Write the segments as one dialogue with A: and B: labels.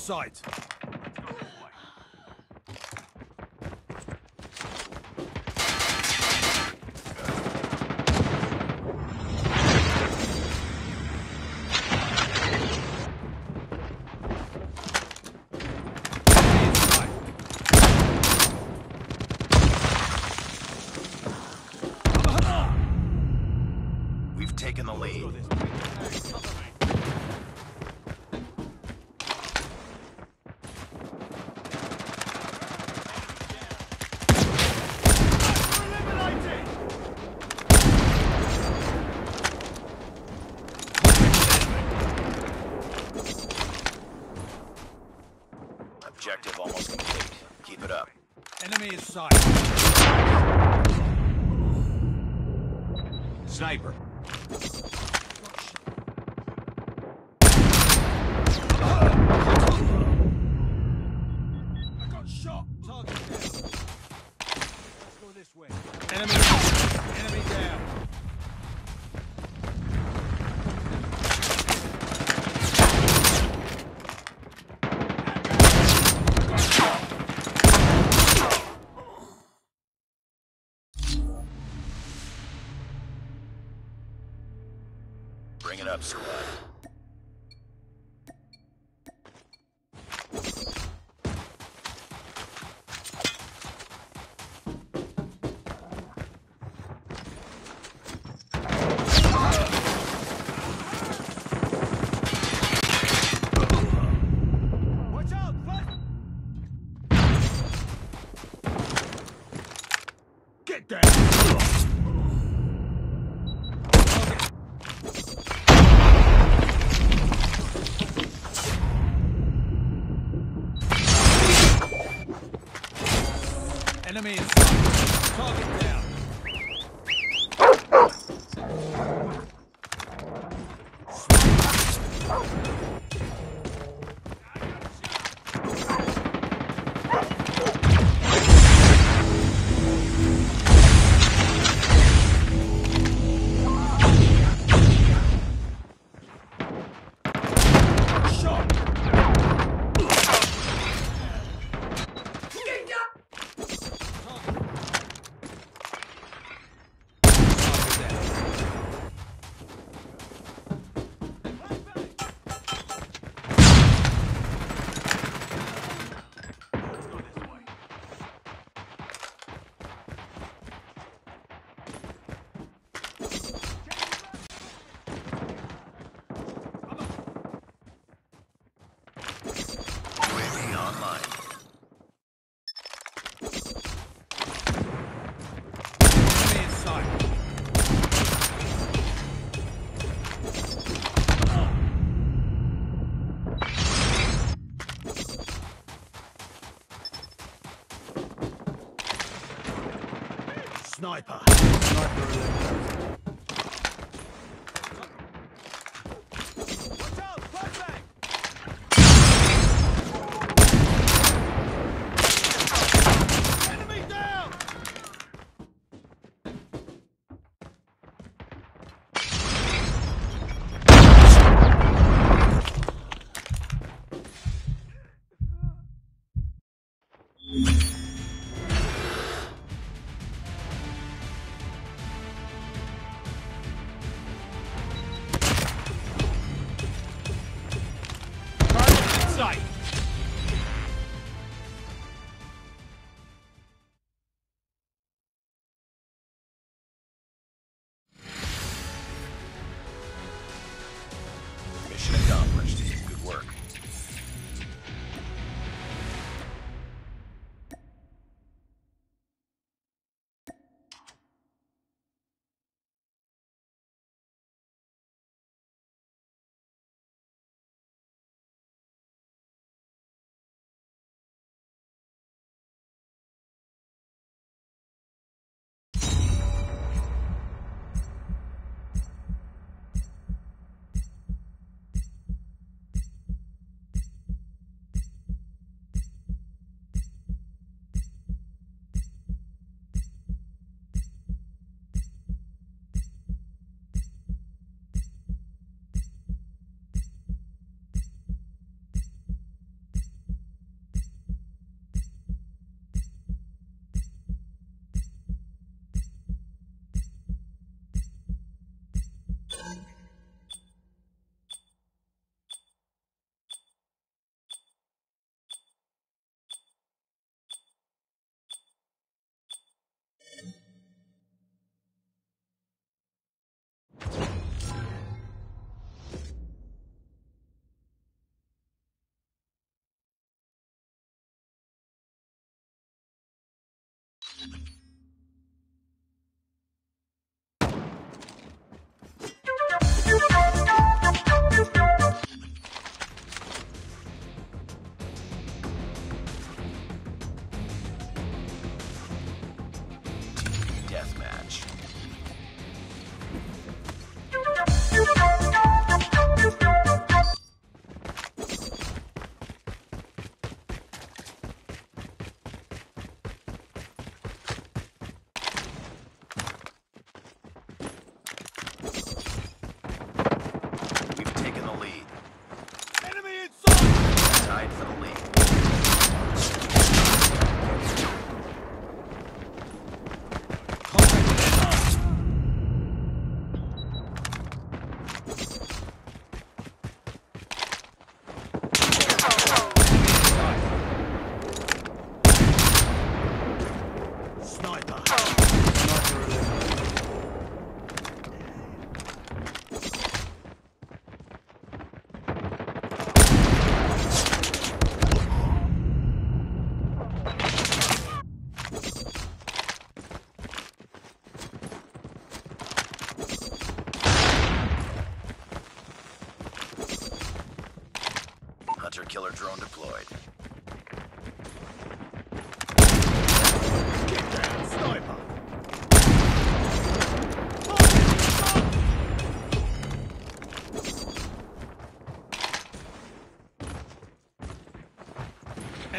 A: sight. Enemy in sight.
B: We've taken the lead. Objective almost complete. Keep it up.
A: Enemy in sight.
B: Sniper. Up, squad.
A: Sight. Target down. Sniper. Watch
B: sight.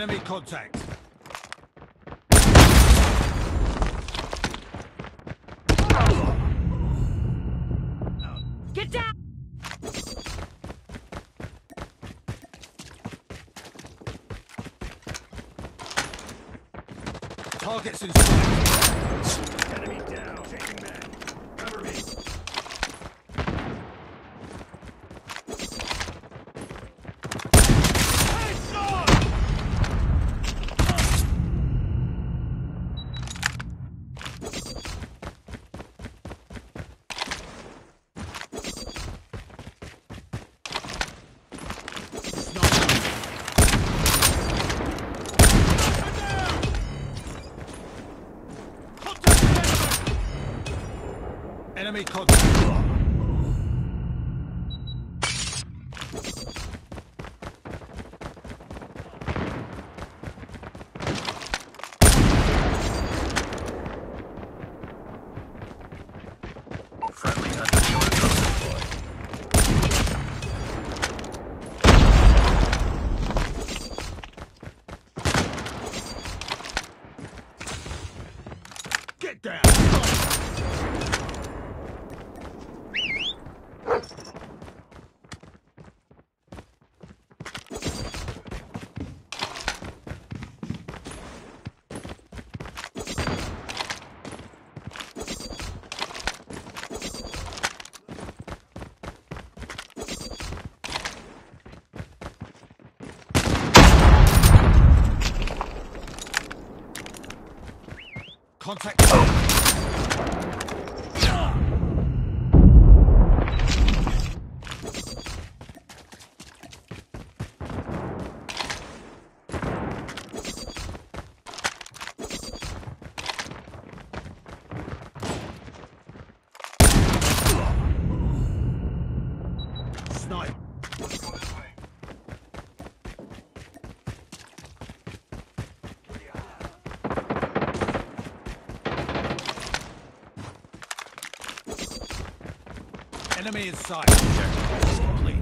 B: Enemy contact. Get down! Targets in sight. Enemy down. Taking man. Cover me. Contact. Enemy in sight.